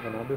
बना दो।